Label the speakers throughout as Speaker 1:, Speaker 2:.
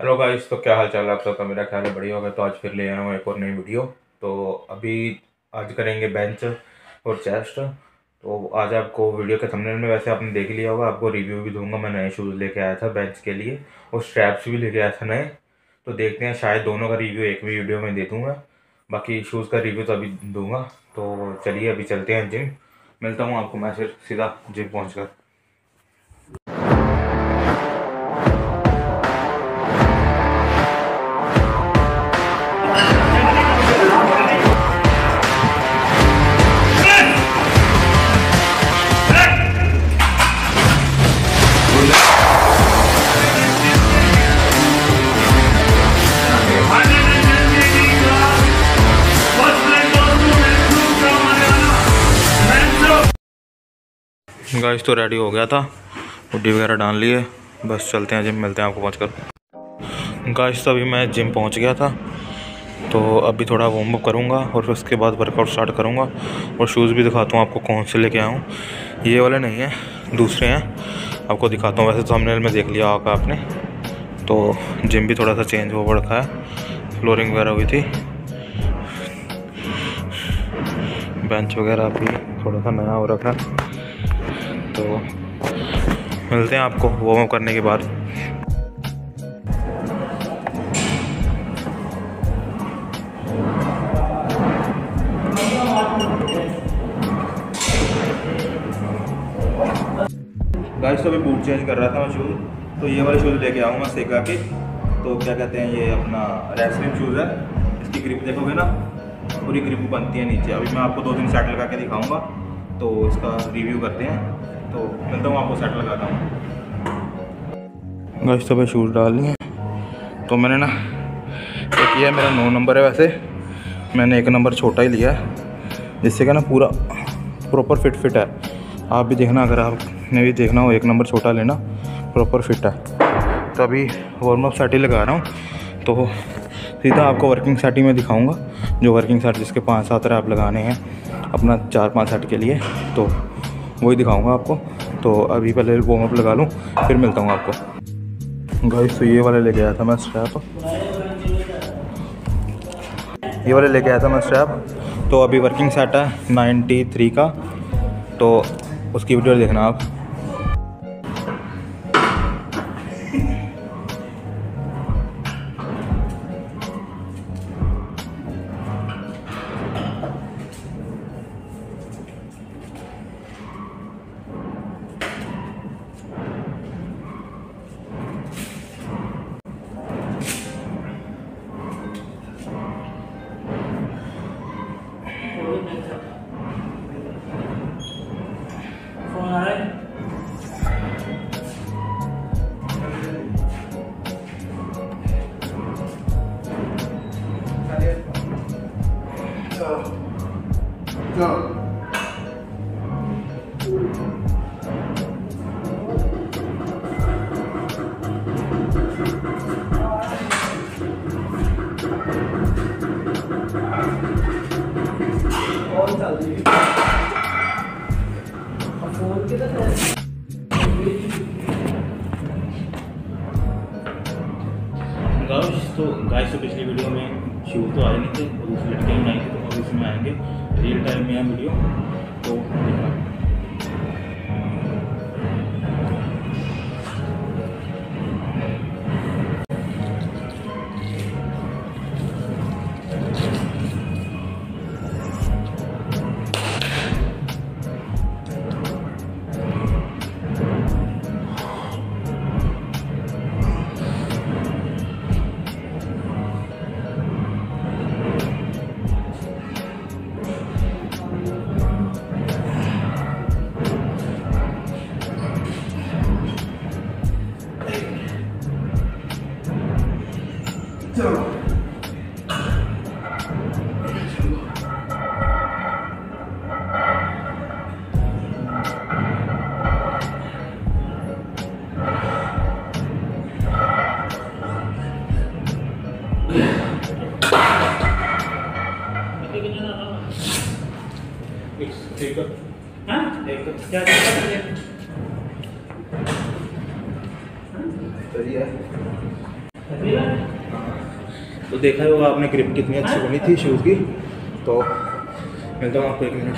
Speaker 1: Hello guys तो क्या हाल चाल आप सबका? मेरा ख्याल है बढ़िया होगा। तो आज फिर ले आया हूँ एक और नई वीडियो तो अभी आज करेंगे बेंच और चेस्ट तो आज आपको वीडियो के थंबनेल में वैसे आपने देख लिया होगा, आपको रिव्यू भी दूँगा। मैं नए शूज़ लेके आया था बेंच के लिए और स्ट्रैप्स भी लेके आया था नए। तो देखते हैं, शायद दोनों का रिव्यू एक भी वीडियो में दे दूँगा। बाकी शूज़ का रिव्यू तो अभी दूँगा। तो चलिए अभी चलते हैं जिम मिलता हूँ आपको मैं फिर सीधा जिम पहुँच गाइस तो रेडी हो गया था। हुडी वगैरह डाल लिए। बस चलते हैं जिम मिलते हैं आपको पहुँच कर। गाइस तो अभी मैं जिम पहुँच गया था। तो अभी थोड़ा वार्म अप करूँगा और फिर उसके बाद वर्कआउट स्टार्ट करूँगा। और शूज़ भी दिखाता हूँ आपको कौन से लेके हूँ। ये वाले नहीं हैं, दूसरे हैं। आपको दिखाता हूँ, वैसे तो हमने में देख लिया होगा आपने। तो जिम भी थोड़ा सा चेंज हो रखा है। फ्लोरिंग वगैरह हुई थी। बेंच वगैरह भी थोड़ा सा नया हो रखा है। तो मिलते हैं आपको वार्म अप करने के बाद। गाइस तो अभी बूट चेंज कर रहा था मैं शूज़ तो ये वाले शूज़ लेके आऊँगा सेका के। तो क्या कहते हैं, ये अपना रेसलिंग शूज़ है। इसकी ग्रिप देखोगे ना, पूरी ग्रिप बनती है नीचे। अभी मैं आपको दो दिन सेट लगा के दिखाऊँगा तो इसका रिव्यू करते हैं। तो मिलता हूँ आपको सेट लगाता हूँ। गश तो भाई शूज़ डाल लिए तो मैंने ना एक ये मेरा नौ नंबर है वैसे। मैंने एक नंबर छोटा ही लिया है, जिससे क्या ना पूरा प्रॉपर फिट फिट है। आप भी देखना, अगर आपने भी देखना हो, एक नंबर छोटा लेना प्रॉपर फिट है। तो अभी वार्म अप सेट ही लगा रहा हूँ। तो सीधा आपको वर्किंग सेट ही मैं दिखाऊँगा, जो वर्किंग सेट जिसके पाँच सात रैप लगाने हैं, अपना चार पाँच सेट के लिए। तो वही दिखाऊँगा आपको। तो अभी पहले वार्म अप लगा लूँ, फिर मिलता हूँ आपको। गाइस तो ये वाले लेके आया था मैं स्ट्रैप ये वाले लेके आया था मैं स्ट्रैप तो अभी वर्किंग सेट है नाइन्टी थ्री का। तो उसकी वीडियो देखना आप। गाइस तो गाइस तो पिछली वीडियो में शिव तो आए नहीं थे, और दूसरी लड़के नहीं थे तो अब इसमें आएँगे। रियल टाइम में है वीडियो तो तो देखा होगा आपने ग्रिप कितनी अच्छी बनी थी शूज़ की। तो मिलता हूँ आपको एक मिनट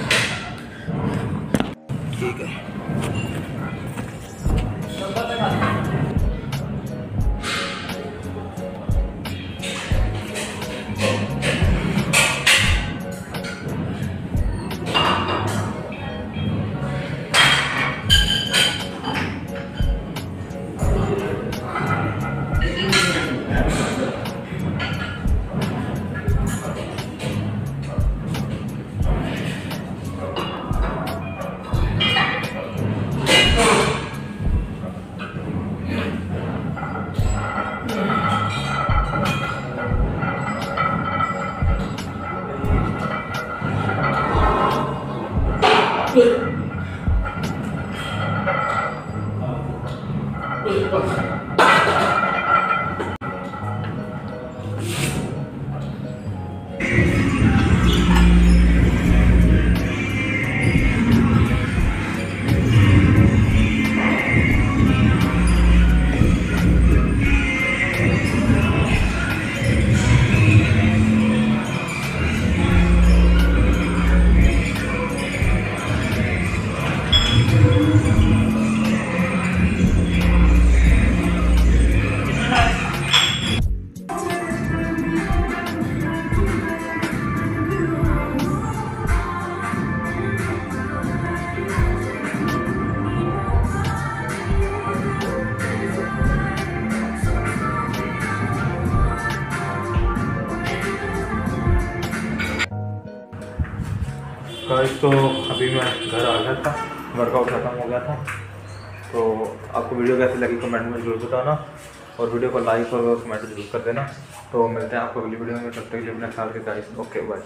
Speaker 1: गाइस तो अभी मैं घर आ गया था वर्कआउट ख़त्म हो गया था। तो आपको वीडियो कैसी लगी कमेंट में ज़रूर बताना और वीडियो को लाइक और कमेंट ज़रूर कर देना। तो मिलते हैं आपको अगली वीडियो में, तब तक लिए अपने ख्याल के गाइस ओके बाय